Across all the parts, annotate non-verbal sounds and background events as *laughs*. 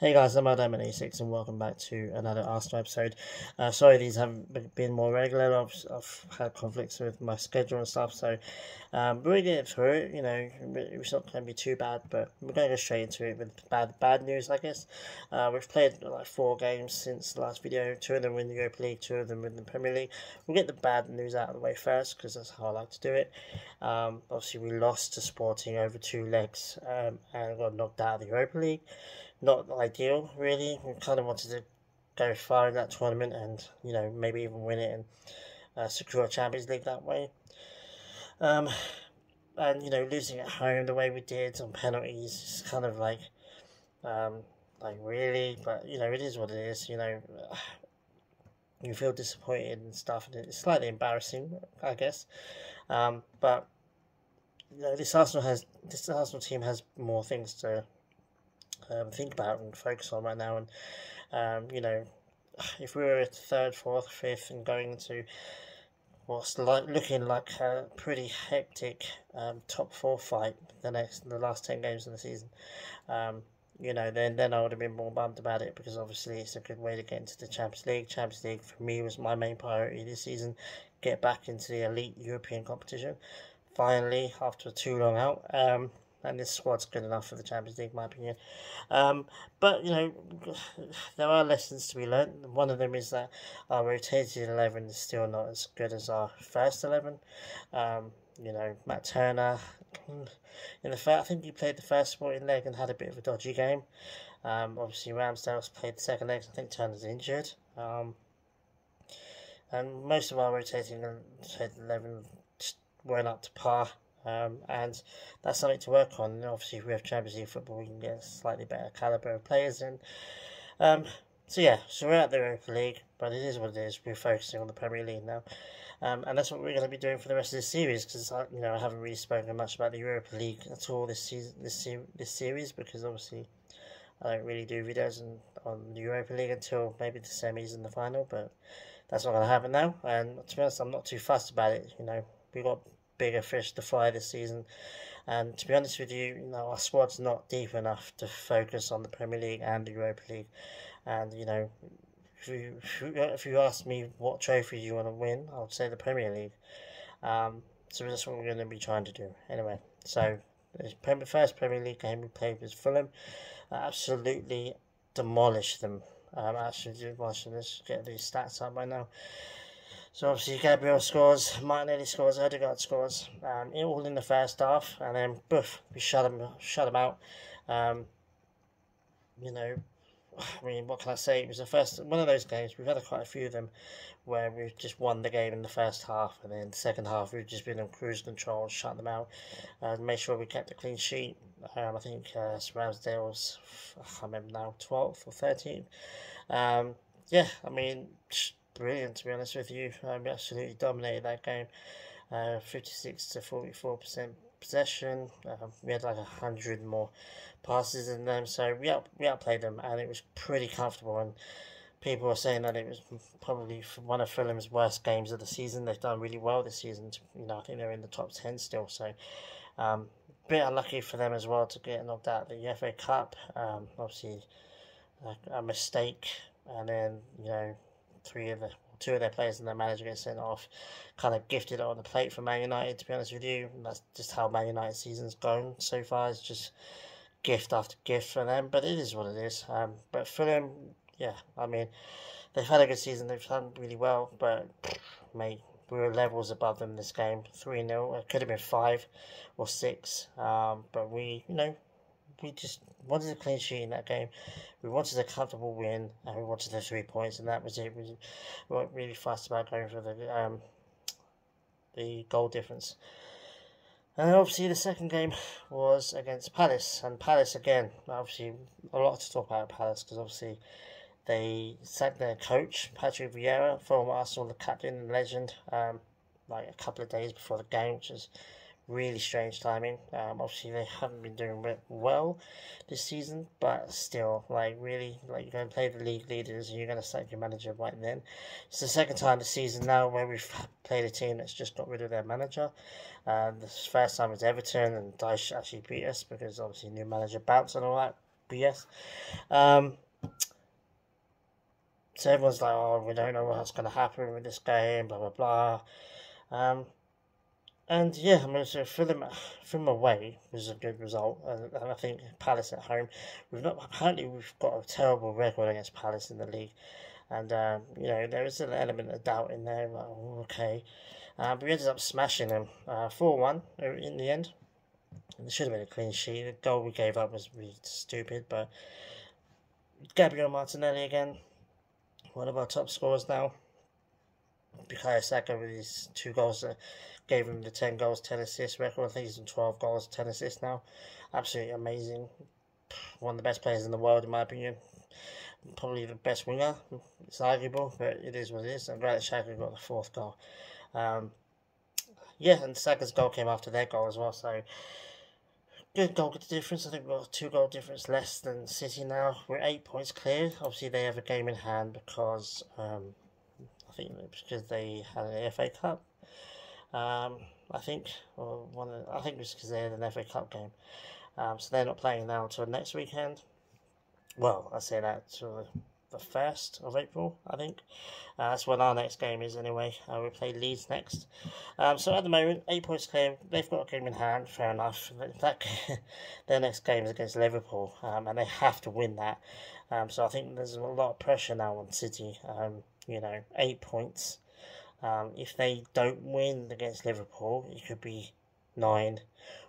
Hey guys, I'm Adam and A6 and welcome back to another Arsenal episode. Uh, sorry these haven't been more regular, I've, I've had conflicts with my schedule and stuff, so um, we're going to get through it, you know, it's not going to be too bad, but we're going to go straight into it with bad bad news, I guess. Uh, we've played like four games since the last video, two of them in the Europa League, two of them in the Premier League. We'll get the bad news out of the way first, because that's how I like to do it. Um, obviously we lost to Sporting over two legs um, and got knocked out of the Europa League not ideal, really. We kind of wanted to go far in that tournament and, you know, maybe even win it and uh, secure a Champions League that way. Um, and, you know, losing at home the way we did on penalties is kind of like, um, like, really? But, you know, it is what it is, you know. You feel disappointed and stuff, and it's slightly embarrassing, I guess. Um, but, you know, this Arsenal has, this Arsenal team has more things to um, think about and focus on right now. And um, you know, if we were at third, fourth, fifth, and going into what's like looking like a pretty hectic um, top four fight the next the last ten games of the season, um, you know, then then I would have been more bummed about it because obviously it's a good way to get into the Champions League. Champions League for me was my main priority this season, get back into the elite European competition. Finally, after a too long out, um, and this squad's good enough for the Champions League, in my opinion. Um, but you know, *sighs* there are lessons to be learned. One of them is that our rotated eleven is still not as good as our first eleven. Um, you know, Matt Turner. In the first, I think he played the first sporting leg and had a bit of a dodgy game. Um, obviously, Ramsdale's played the second leg. I think Turner's injured. Um, and most of our rotating eleven weren't up to par. Um, and that's something to work on. And obviously, if we have Champions League football, we can get a slightly better calibre of players in. Um, so yeah, so we're at the Europa League, but it is what it is. We're focusing on the Premier League now, um, and that's what we're going to be doing for the rest of this series. Because you know, I haven't really spoken much about the Europa League at all this season, this this series, because obviously I don't really do videos on, on the Europa League until maybe the semis and the final. But that's not going to happen now. And to be honest, I'm not too fussed about it. You know, we got bigger fish to fry this season. And to be honest with you, you know, our squad's not deep enough to focus on the Premier League and the Europa League. And, you know, if you, if you ask me what trophy you want to win, I would say the Premier League. Um, so that's what we're going to be trying to do. Anyway, so the first Premier League game we played was Fulham. absolutely demolished them. Um, actually, watching this, get these stats up by now. So obviously Gabriel scores, Martinelli scores, Odegaard scores, um, all in the first half, and then boof, we shut them, shut them out. Um, you know, *sighs* I mean, what can I say? It was the first one of those games. We've had quite a few of them where we've just won the game in the first half, and then the second half we've just been on cruise control, shut them out, and uh, made sure we kept a clean sheet. Um, I think uh, Ramsdale's, I remember now, 12th or 13th. Um, yeah, I mean brilliant to be honest with you. Um, we absolutely dominated that game. Uh, 56 to 44% possession. Um, we had like a hundred more passes than them, so we out, we outplayed them, and it was pretty comfortable. And people were saying that it was probably one of Fulham's worst games of the season. They've done really well this season. You know, I think they're in the top ten still. So, um, bit unlucky for them as well to get knocked out the FA Cup. Um, obviously, a, a mistake, and then you know three of the two of their players and their manager get sent off. Kind of gifted on the plate for Man United, to be honest with you. And that's just how Man United season's gone so far. It's just gift after gift for them, but it is what it is. Um, but for them, yeah, I mean, they've had a good season. They've done really well, but mate, we were levels above them this game. Three 0 It could have been five or six, um, but we, you know, we just wanted a clean sheet in that game. We wanted a comfortable win, and we wanted the three points, and that was it. We weren't really fussed about going for the um, the goal difference. And obviously, the second game was against Palace, and Palace again. Obviously, a lot to talk about Palace because obviously they sacked their coach Patrick Vieira, former Arsenal the captain and legend, um, like a couple of days before the game, which is really strange timing. Um, obviously they haven't been doing well this season, but still, like really, like you're going to play the league leaders and you're going to sack your manager right then. It's the second time this season now where we've played a team that's just got rid of their manager. Um, the first time was Everton and Dyche actually beat us because obviously new manager bounced and all that. BS. Um, so everyone's like, oh, we don't know what's going to happen with this game, blah, blah, blah. Um, and yeah, I mean, so for them, from away was a good result, and, and, I think Palace at home, we've not apparently we've got a terrible record against Palace in the league, and um, you know there is an element of doubt in there. Oh, okay, uh, but we ended up smashing them uh, four uh, one in the end. It should have been a clean sheet. The goal we gave up was really stupid, but Gabriel Martinelli again, one of our top scorers now. Bukayo Saka with his two goals that gave him the 10 goals, 10 assists record. I think he's on 12 goals, 10 assists now. Absolutely amazing. One of the best players in the world, in my opinion. Probably the best winger. It's arguable, but it is what it is. And Granit Xhaka got the fourth goal. Um, yeah, and Saka's goal came after their goal as well, so good goal difference. I think we've got two goal difference less than City now. We're eight points clear. Obviously, they have a game in hand because um, I think because they had an FA Cup. Um, I think, or one. Of, I think it's because they had an FA Cup game. Um, so they're not playing now until next weekend. Well, I say that to the first of April, I think. Uh, that's when our next game is anyway. Uh, we play Leeds next. Um, so at the moment, eight points clear. They've got a game in hand. Fair enough. That *laughs* their next game is against Liverpool, um, and they have to win that. Um, so I think there's a lot of pressure now on City. Um, you know, eight points. Um, if they don't win against Liverpool, it could be nine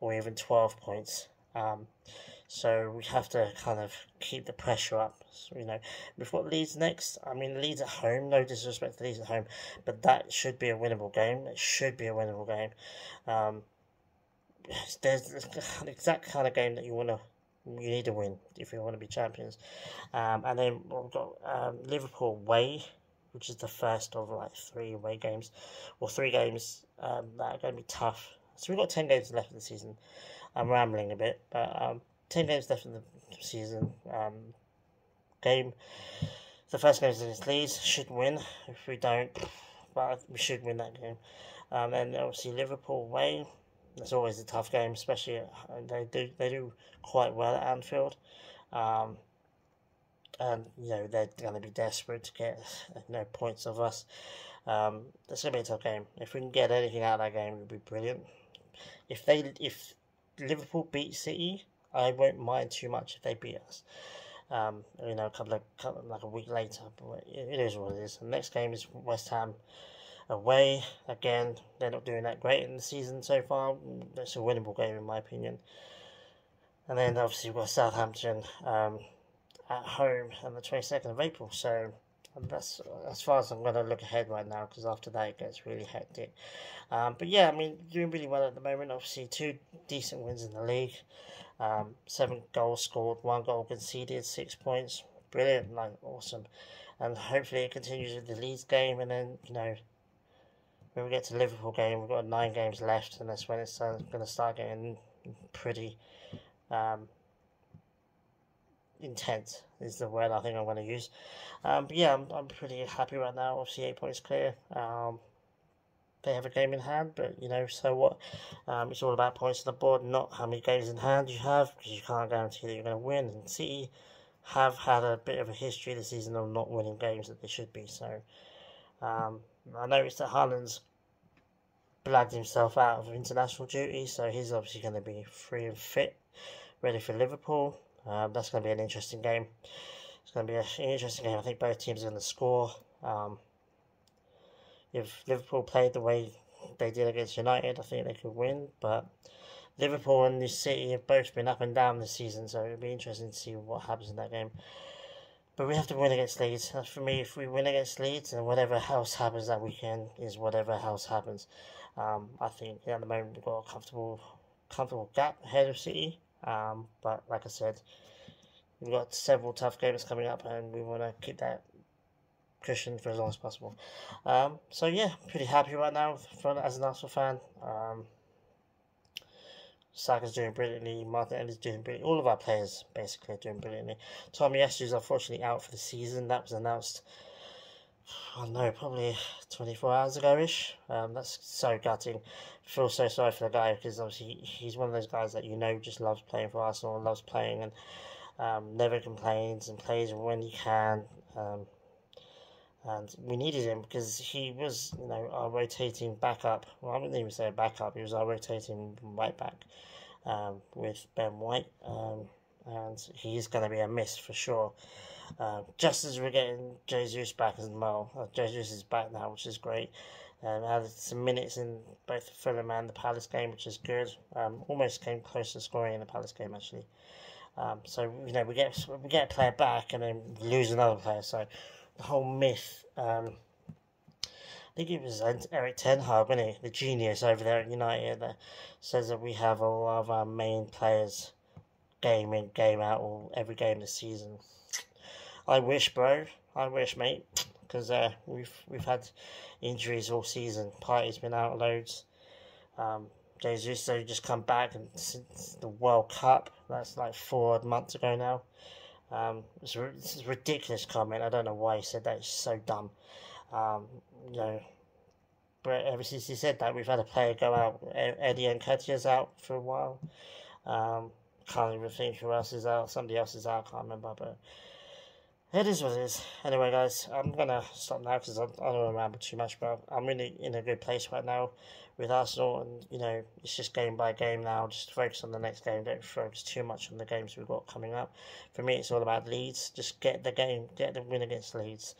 or even twelve points. Um, so we have to kind of keep the pressure up. You know, what Leeds next, I mean, Leeds at home, no disrespect to Leeds at home, but that should be a winnable game. It should be a winnable game. Um, there's the exact kind of game that you want to you need to win if you want to be champions. Um, and then we've got um, Liverpool away, which is the first of like three away games, or three games um, that are going to be tough. So we've got 10 games left in the season. I'm rambling a bit, but um, 10 games left in the season. Um, game. The first game is against Leeds. Should win. If we don't, but we should win that game. Um, and obviously Liverpool away. That's always a tough game, especially they do they do quite well at Anfield. Um, and you know they're going to be desperate to get you know points of us. Um, it's going to be a tough game. If we can get anything out of that game, it would be brilliant. If they if Liverpool beat City, I won't mind too much if they beat us. Um, you know, a couple of, couple, like a week later, but it, it is what it is. The next game is West Ham away. Again, they're not doing that great in the season so far. It's a winnable game in my opinion. And then obviously we've got Southampton um, at home on the 22nd of April. So that's as far as I'm going to look ahead right now because after that it gets really hectic. Um, but yeah, I mean, doing really well at the moment. Obviously, two decent wins in the league. Um, seven goals scored, one goal conceded, six points. Brilliant, like awesome. And hopefully it continues with the Leeds game, and then you know when we get to Liverpool game, we've got nine games left, and that's when it's uh, going to start getting pretty um, intense. Is the word I think I'm going to use. Um, but yeah, I'm, I'm pretty happy right now. Obviously, eight points clear. Um, they have a game in hand, but you know, so what? Um, it's all about points on the board, not how many games in hand you have, because you can't guarantee that you're going to win. And City have had a bit of a history this season of not winning games that they should be. So um, I noticed that Haaland's blagged himself out of international duty, so he's obviously going to be free and fit, ready for Liverpool. Um, that's going to be an interesting game. It's going to be an interesting game. I think both teams are going to score. Um, if Liverpool played the way they did against United, I think they could win. But Liverpool and the City have both been up and down this season, so it'll be interesting to see what happens in that game. But we have to win against Leeds. For me, if we win against Leeds, and whatever else happens that weekend is whatever else happens. Um, I think at the moment we've got a comfortable, comfortable gap ahead of City. Um, but like I said, we've got several tough games coming up, and we want to keep that cushion for as long as possible. Um, so yeah, pretty happy right now for, as an Arsenal fan. Um, Saka's doing brilliantly. Martinelli's doing brilliantly. All of our players basically are doing brilliantly. Tommy Tomiyasu is unfortunately out for the season. That was announced. I don't know, probably 24 hours ago ish. Um, that's so gutting. I feel so sorry for the guy because obviously he's one of those guys that you know just loves playing for Arsenal and loves playing and Um, never complains and plays when he can. Um, and we needed him because he was, you know, our rotating backup. Well, I wouldn't even say a backup. He was our rotating right back um, with Ben White, um, and he's going to be a miss for sure. Uh, just as we're getting Jesus back as well, uh, Jesus is back now, which is great. Um, some minutes in both the Fulham and the Palace game, which is good. Um, almost came close to scoring in the Palace game actually. Um, so you know we get we get a player back and then lose another player. So the whole myth. Um, I think it was Erik ten Hag, wasn't he? The genius over there at United that says that we have all of our main players game in, game out, or every game this season. I wish, bro. I wish, mate, *tsk* because uh, we've we've had injuries all season. Partey's been out loads. Um, Jesus they just come back and since the World Cup, that's like four months ago now. Um, it's, it's a ridiculous comment. I don't know why he said that. It's so dumb. Um, you know, but ever since he said that, we've had a player go out. Eddie and Nketiah's out for a while. Um, can't even think who else is out. Somebody else is out. I can't remember, but it is what it is. Anyway, guys, I'm gonna stop now because I, don't want to ramble too much. But I'm really in a good place right now with Arsenal, and you know it's just game by game now. Just focus on the next game. Don't focus too much on the games we've got coming up. For me, it's all about Leeds. Just get the game, get the win against Leeds,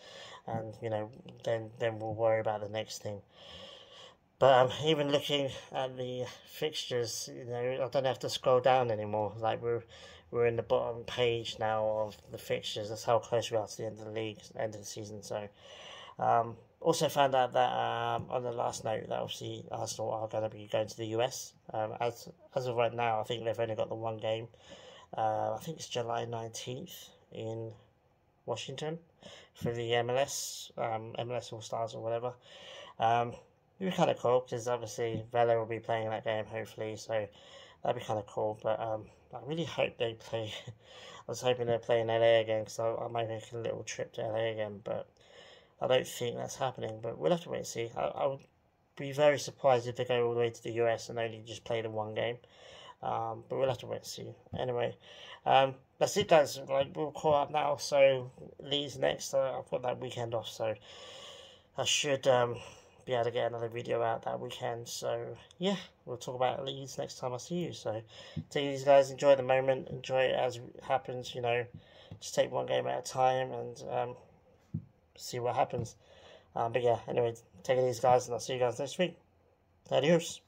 and you know then then we'll worry about the next thing. But um, even looking at the fixtures, you know, I don't have to scroll down anymore. Like we're we're in the bottom page now of the fixtures. That's how close we are to the end of the league, end of the season. So, um, also found out that um, on the last note that obviously Arsenal are going to be going to the US. Um, as as of right now, I think they've only got the one game. Uh, I think it's July nineteenth in Washington for the MLS, um, MLS All Stars or whatever. It'd be kind of cool because obviously Vela will be playing that game hopefully, so that'd be kind of cool. But um, I really hope they play. *laughs* I was hoping they'd play in LA again because I, I might make a little trip to LA again, but I don't think that's happening. But we'll have to wait and see. I, I would be very surprised if they go all the way to the US and only just play the one game. Um, but we'll have to wait and see. Anyway, um, that's it, guys. Like we'll call up now. So Leeds next. Uh, I've got that weekend off, so I should um, be able to get another video out that weekend. So yeah, we'll talk about Leeds next time I see you. So take these guys, enjoy the moment, enjoy it as it happens. You know, just take one game at a time and um, see what happens. Um, but yeah, anyway, take these guys, and I'll see you guys next week. Adios.